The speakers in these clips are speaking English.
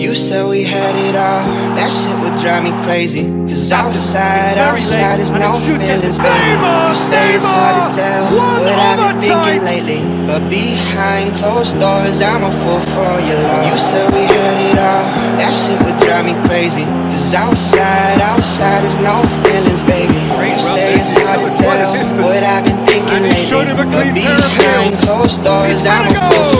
You said we had it all, that shit would drive me crazy. Cause outside, outside is no feelings, baby. You say it's hard to tell what I've been thinking lately. But behind closed doors, I'm a fool for your love. You said we had it all, that shit would drive me crazy. Cause outside, outside is no feelings, baby. You say it's hard to tell what I've been thinking lately. But behind closed doors, I'm a fool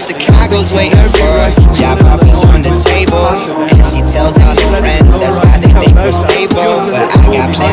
Chicago's waiting for her. Job offers on the table. And she tells all her friends that's why they think we're stable. But I got plans.